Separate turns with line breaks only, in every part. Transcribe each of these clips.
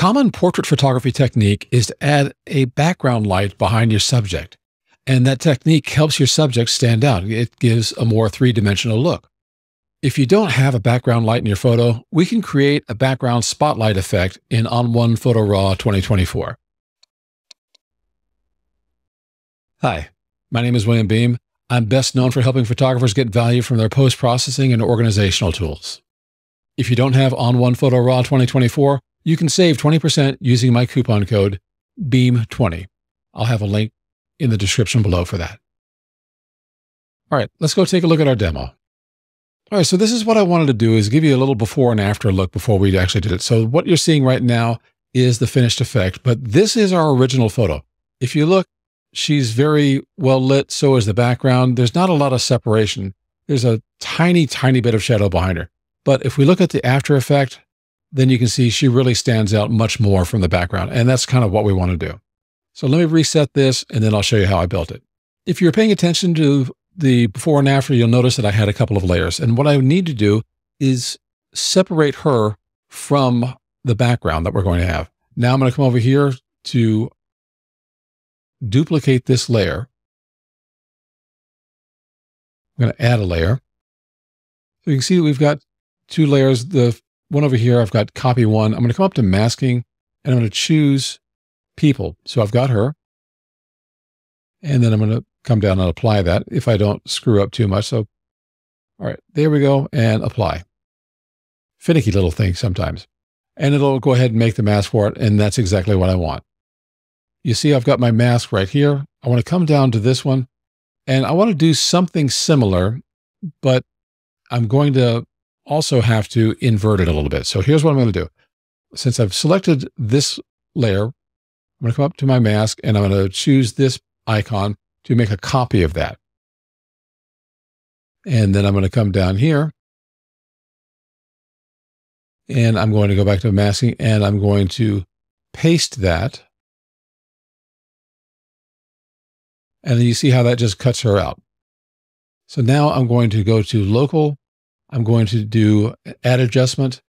common portrait photography technique is to add a background light behind your subject. And that technique helps your subject stand out. It gives a more three dimensional look. If you don't have a background light in your photo, we can create a background spotlight effect in ON1 Photo Raw 2024. Hi, my name is William Beem. I'm best known for helping photographers get value from their post processing and organizational tools. If you don't have ON1 Photo Raw 2024, you can save 20% using my coupon code BEAM20. I'll have a link in the description below for that. All right, let's go take a look at our demo. All right, so this is what I wanted to do is give you a little before and after look before we actually did it. So what you're seeing right now is the finished effect, but this is our original photo. If you look, she's very well lit. So is the background. There's not a lot of separation. There's a tiny, tiny bit of shadow behind her. But if we look at the after effect, then you can see she really stands out much more from the background. And that's kind of what we want to do. So let me reset this and then I'll show you how I built it. If you're paying attention to the before and after, you'll notice that I had a couple of layers. And what I need to do is separate her from the background that we're going to have. Now I'm going to come over here to duplicate this layer. I'm going to add a layer. So you can see we've got two layers. The one over here, I've got copy one. I'm going to come up to masking and I'm going to choose people. So I've got her. And then I'm going to come down and apply that if I don't screw up too much. So, all right, there we go and apply. Finicky little thing sometimes. And it'll go ahead and make the mask for it. And that's exactly what I want. You see, I've got my mask right here. I want to come down to this one and I want to do something similar, but I'm going to also have to invert it a little bit. So here's what I'm going to do. Since I've selected this layer, I'm going to come up to my mask and I'm going to choose this icon to make a copy of that. And then I'm going to come down here and I'm going to go back to masking and I'm going to paste that And then you see how that just cuts her out. So now I'm going to go to local. I'm going to do add adjustment.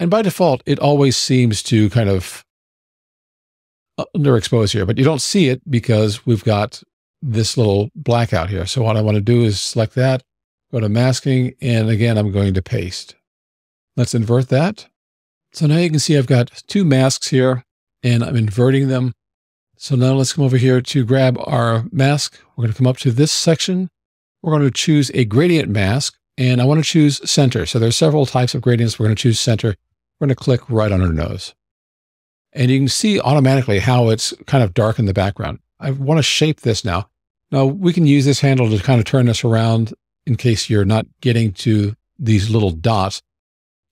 And by default, it always seems to kind of underexpose here, but you don't see it because we've got this little blackout here. So what I want to do is select that, go to masking, and again, I'm going to paste. Let's invert that. So now you can see I've got two masks here and I'm inverting them. So now let's come over here to grab our mask. We're going to come up to this section. We're going to choose a gradient mask and I want to choose center. So there's several types of gradients. We're going to choose center. We're going to click right on her nose. And you can see automatically how it's kind of dark in the background. I want to shape this now. Now we can use this handle to kind of turn this around in case you're not getting to these little dots.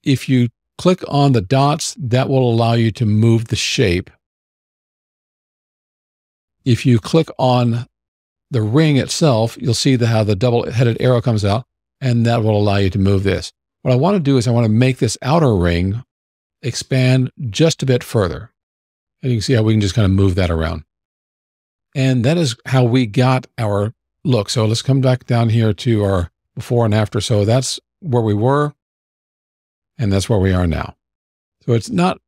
If you click on the dots, that will allow you to move the shape if you click on the ring itself, you'll see the, how the double headed arrow comes out, and that will allow you to move this. What I want to do is I want to make this outer ring expand just a bit further. And you can see how we can just kind of move that around. And that is how we got our look. So let's come back down here to our before and after. So that's where we were, and that's where we are now. So it's not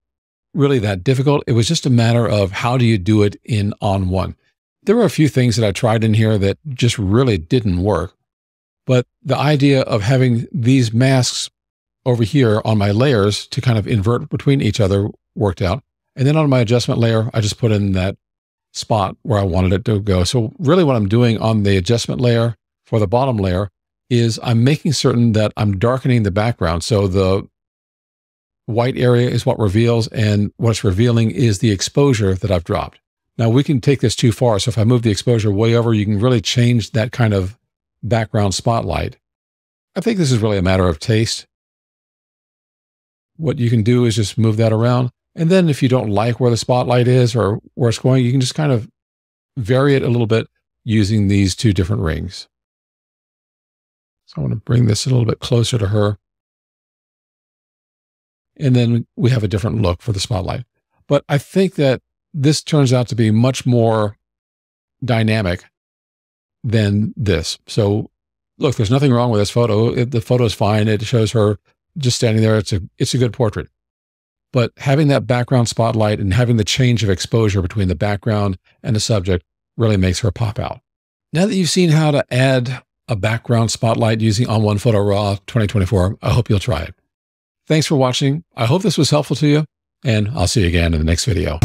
really that difficult. It was just a matter of how do you do it in ON1. There were a few things that I tried in here that just really didn't work. But the idea of having these masks over here on my layers to kind of invert between each other worked out. And then on my adjustment layer, I just put in that spot where I wanted it to go. So really what I'm doing on the adjustment layer for the bottom layer is I'm making certain that I'm darkening the background. So the white area is what reveals, and what's revealing is the exposure that I've dropped. Now we can take this too far. So if I move the exposure way over, you can really change that kind of background spotlight. I think this is really a matter of taste. What you can do is just move that around. And then if you don't like where the spotlight is or where it's going, you can just kind of vary it a little bit using these two different rings. So I want to bring this a little bit closer to her. And then we have a different look for the spotlight. But I think that this turns out to be much more dynamic than this. So look, there's nothing wrong with this photo. It, the photo is fine. It shows her just standing there. It's a, it's a good portrait. but having that background spotlight and having the change of exposure between the background and the subject really makes her pop out. Now that you've seen how to add a background spotlight using ON1 Photo RAW 2024, I hope you'll try it. Thanks for watching. I hope this was helpful to you, and I'll see you again in the next video.